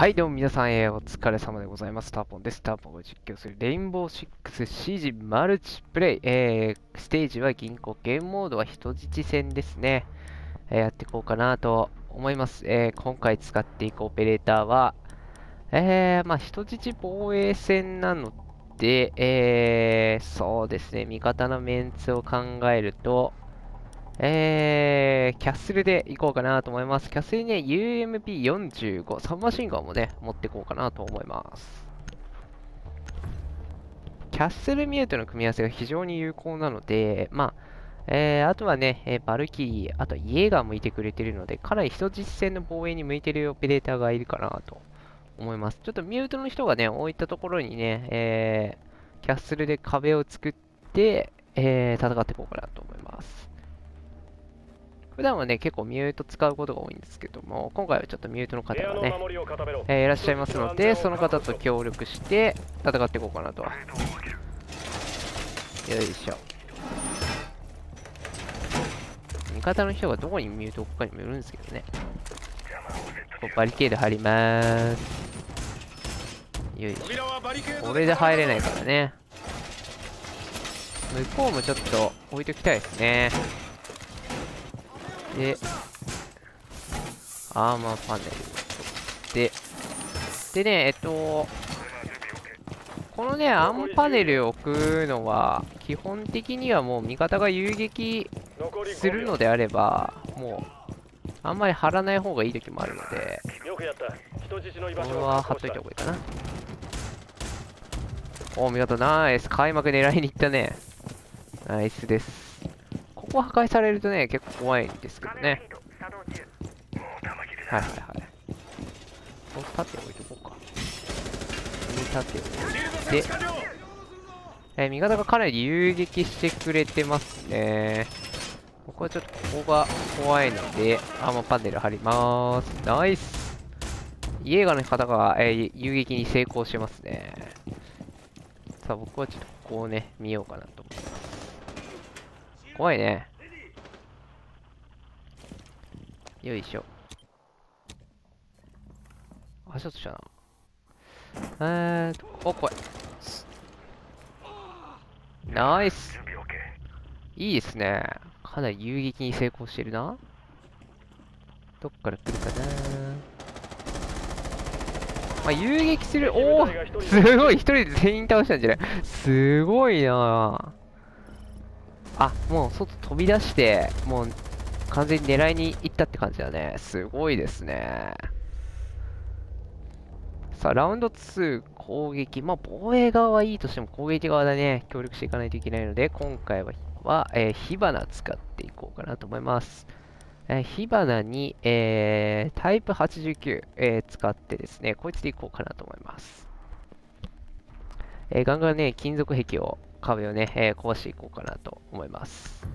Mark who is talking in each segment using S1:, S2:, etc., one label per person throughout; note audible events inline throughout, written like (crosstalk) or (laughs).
S1: はい、どうも皆さん、えーお疲れ様でございます。ターポンです。ターポンが実況するレインボーシックス CG マルチプレイ。えーステージは銀行、ゲームモードは人質戦ですね。えーやっていこうかなと思います。えー今回使っていくオペレーターは、えー、まあ、人質防衛戦なので、えーそうですね、味方のメンツを考えると、えー、キャッスルで行こうかなと思います。キャッスルにね、UMP45、サブマシンガンもね、持っていこうかなと思います。キャッスルミュートの組み合わせが非常に有効なので、まあ、えー、あとはね、えーバルキリー、あとイエーガーもいてくれてるので、かなり人実戦の防衛に向いてるオペレーターがいるかなと思います。ちょっとミュートの人がね、置いたところにね、えー、キャッスルで壁を作って、えー、戦っていこうかなと思います。普段はね、結構ミュート使うことが多いんですけども、今回はちょっとミュートの方がね、えーいらっしゃいますので、その方と協力して戦っていこうかなと。よいしょ。味方の人がどこにミュート置くかにもよるんですけどね。こうバリケード張りまーす。よいしょ。これで入れないからね。向こうもちょっと置いておきたいですね。で、アーマーパネルを取って、でね、えっと、このね、アームパネルを置くのは、基本的にはもう味方が遊撃するのであれば、もう、あんまり張らない方がいい時もあるので、これは貼っといた方がいいかな。お見事、ナイス開幕狙いに行ったね。ナイスです。ここ破壊されるとね、結構怖いんですけどね。はいはいはい。こう盾置いとこうか。ここに盾を置いて、えー味方がかなり遊撃してくれてますね。ここはちょっとここが怖いので、アーマーパネル貼りまーす。ナイスイエーガーの方が、えー遊撃に成功してますね。さあ、僕はちょっとここをね、見ようかなと。怖いね。よいしょ。あ、ちょっとしたな。えーと、お、怖い。ナイスいいですね。かなり遊撃に成功してるな。どっから来るかなまあ、遊撃する、おおすごい一人で全員倒したんじゃないすごいなあ、もう外飛び出して、もう完全に狙いに行ったって感じだね。すごいですね。さあ、ラウンド2攻撃。まあ、防衛側はいいとしても攻撃側だね、協力していかないといけないので、今回は、はえー火花使っていこうかなと思います。えー火花に、えータイプ89、えー使ってですね、こいつでいこうかなと思います。えーガンガンね、金属壁を、壁をね、えー壊していこうかなと思います。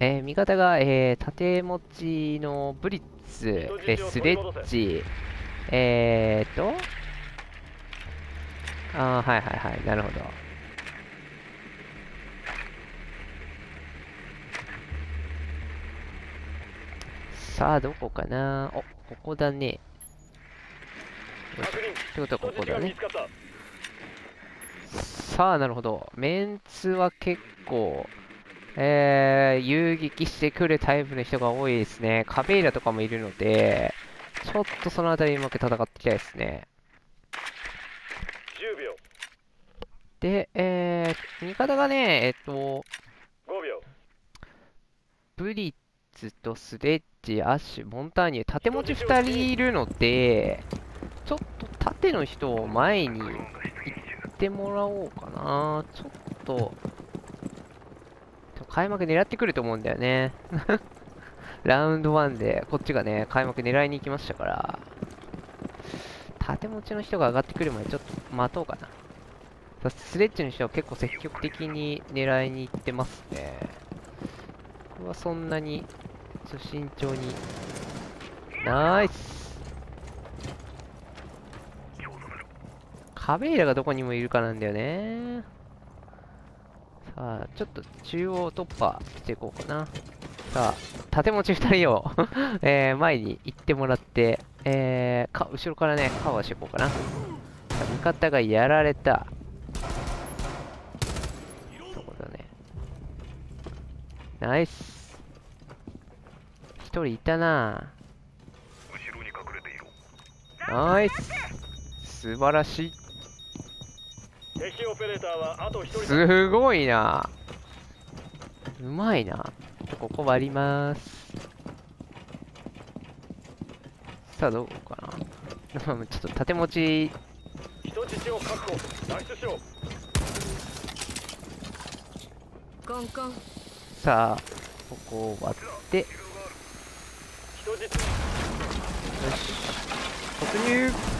S1: えー味方が、えー縦持ちのブリッツ、えースレッジ、えーと、あーはいはいはい、なるほど。さあ、どこかな？お、ここだね。ってことはここだねさあ、なるほど。メンツは結構、えー、遊撃してくるタイプの人が多いですね。カベイラとかもいるので、ちょっとそのあたりうまく戦っていきたいですね。
S2: 10秒
S1: で、えー、味方がね、えっと、
S2: 5秒
S1: ブリッツとスレッジ、アッシュ、モンターニュ、縦持ち2人いるので、ちょっと縦の人を前にてもらおうかな。ちょっと、開幕狙ってくると思うんだよね。(laughs) ラウンド1で、こっちがね、開幕狙いに行きましたから、縦持ちの人が上がってくるまでちょっと待とうかな。スレッジの人は結構積極的に狙いに行ってますね。僕はそんなに、ちょっと慎重に。ナイスカベイラがどこにもいるかなんだよね。さあ、ちょっと中央突破していこうかな。さあ、縦持ち2人を (laughs) えー、前に行ってもらって、えー、か後ろからね、カバーしていこうかな。さあ味方がやられた。そうだね。ナイス。1人いたなナイス。素晴らしい。すごいな。うまいな。ちょここ割ります。さあどうかな。(laughs) ちょっと縦持ち。
S2: 人質を確保脱出しろ
S3: コンコン。
S1: さあここを割って。よし。突入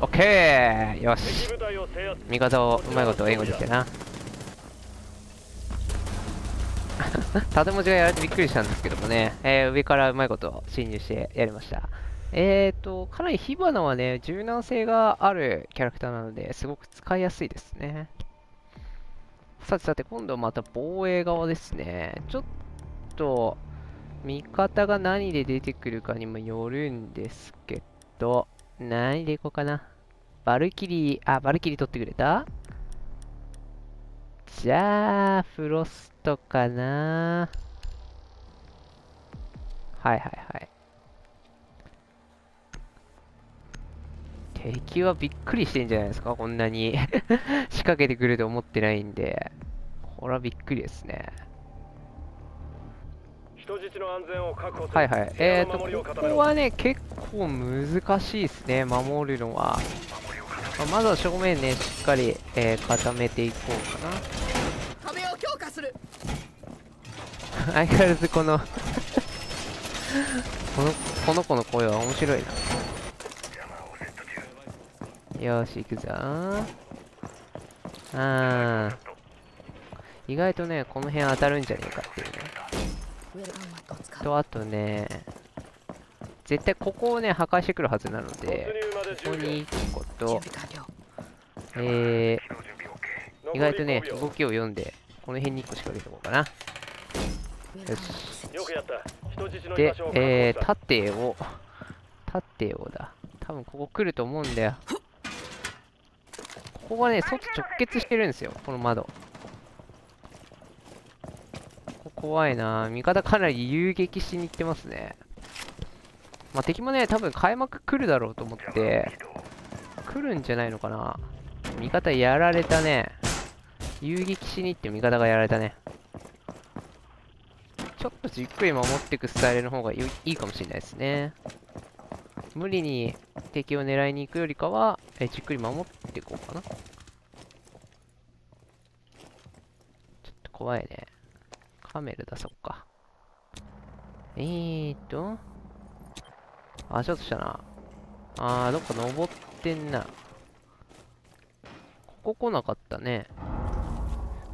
S1: オッケー。よし。味方をうまいこと援護できたな。(laughs) 縦文字がやられてびっくりしたんですけどもね、えー上からうまいこと侵入してやりました。えーとかなり火花はね柔軟性があるキャラクターなのですごく使いやすいですね。さてさて今度また防衛側ですね。ちょっと味方が何で出てくるかにもよるんですけど何でいこうかな。バルキリー、あ、バルキリー取ってくれた？じゃあ、フロストかなはいはいはい。敵はびっくりしてんじゃないですか？こんなに (laughs) 仕掛けてくると思ってないんで。これはびっくりですね。
S2: 人質の安全を確保する
S1: はいはい。えーと、ここはね、結構難しいですね、守るのは。まあまずは正面ね、しっかり、えー固めていこうかな。
S3: 壁を強化する
S1: 相変わらずこの (laughs) この、この子の声は面白いな。よし、行くぞー。あー。意外とね、この辺当たるんじゃねえかっていうね。と、あとね、絶対ここをね、破壊してくるはずなのでここ
S2: 10秒
S1: に1個
S3: 準
S1: と、えー、意外とね
S2: 残り、5秒
S1: 動きを読んで、この辺に1個仕掛けておこうかな。
S2: よくやった人質の居
S1: でえー、
S2: した
S1: 縦を、縦をだ。多分ここ来ると思うんだよ。ここがね、外直結してるんですよ、この窓。ここ怖いな味方かなり遊撃しに行ってますね。まあ、敵もね、多分開幕来るだろうと思って、来るんじゃないのかな味方やられたね。遊撃しに行って味方がやられたね。ちょっとじっくり守っていくスタイルの方がいいかもしれないですね。無理に敵を狙いに行くよりかは、えじっくり守っていこうかな。ちょっと怖いね。カメラ出そうか。えーと。あ、ちょっとしたな。あー、どっか登ってんな。ここ来なかったね。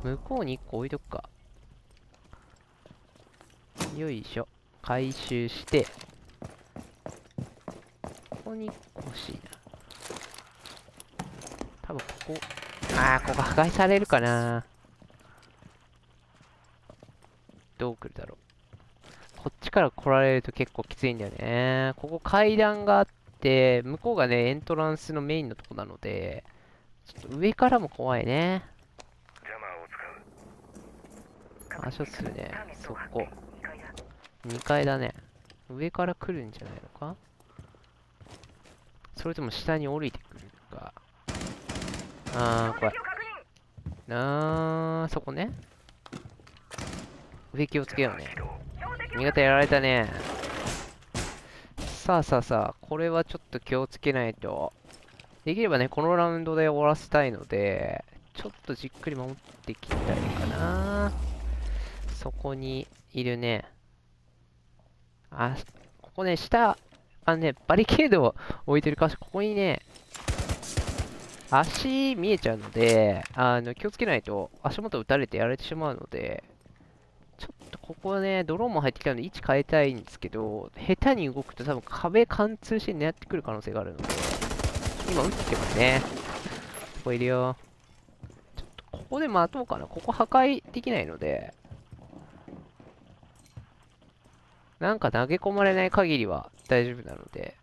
S1: 向こうに1個置いとくか。よいしょ。回収して。ここに1個欲しいな。多分ここ。あー、ここ破壊されるかな。どう来るだろう。こっちから来られると結構きついんだよね。ここ階段があって、向こうがね、エントランスのメインのとこなので、ちょっと上からも怖いね。あ、ちょっとね、そこ。2階だね。上から来るんじゃないのか？それとも下に降りてくるか？あー、これ。あー、そこね。上気をつけようね。味方やられたね。さあさあさあ、これはちょっと気をつけないと。できればね、このラウンドで終わらせたいので、ちょっとじっくり守っていきたいかな。そこにいるね。あ、ここね、下、あのね、バリケードを置いてる箇所、ここにね、足見えちゃうので、あの、気をつけないと足元打たれてやられてしまうので、ちょっとここね、ドローンも入ってきたので位置変えたいんですけど、下手に動くと多分壁貫通して狙ってくる可能性があるので、今打ってますね。ここいるよ。ちょっとここで待とうかな。ここ破壊できないので。なんか投げ込まれない限りは大丈夫なので。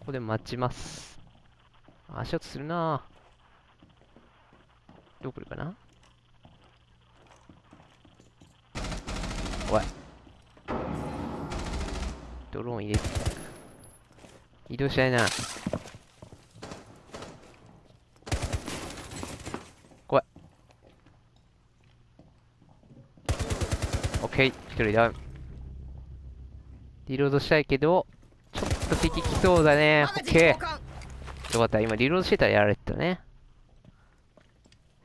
S1: ここで待ちます。足音するなぁ。どこ来るかな？おい。ドローン入れて。移動しないな。怖い。オッケー、一人ダウン。リロードしたいけど、ちょっと敵来そうだね。オッケー。よかった、今リロードしてたらやられてたね。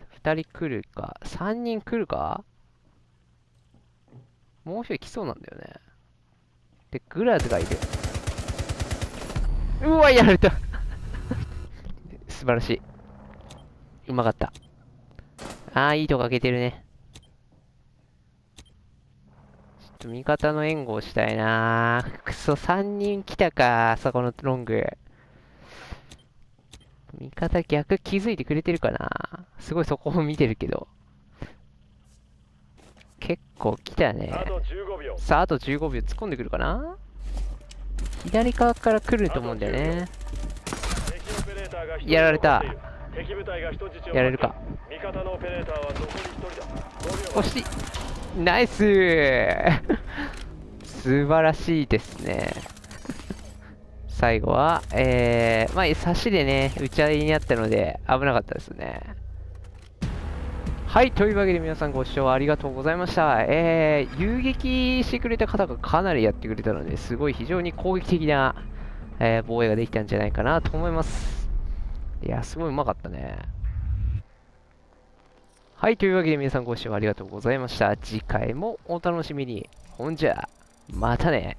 S1: 二人来るか、三人来るか？もう一人来そうなんだよね。で、グラズがいる。うわ、やられた (laughs) 素晴らしい。うまかった。ああ、いいとこ開けてるね。ちょっと味方の援護をしたいなくそ、3人来たか、そこのロング。味方逆気づいてくれてるかなすごいそこを見てるけど。結構来たね。
S2: あと15秒
S1: さあ、あと15秒突っ込んでくるかな？左側から来ると思うんだよね。やられたやれるか。
S2: 味方のオペレーターは残り1人だ5秒
S1: 惜しいナイスー (laughs) 素晴らしいですね。最後は、えー、まあ、差しでね、打ち合いにあったので、危なかったですね。はい、というわけで皆さんご視聴ありがとうございました。えー、遊撃してくれた方がかなりやってくれたので、すごい非常に攻撃的な、えー防衛ができたんじゃないかなと思います。いや、すごいうまかったね。はい、というわけで皆さんご視聴ありがとうございました。次回もお楽しみに。ほんじゃ、またね。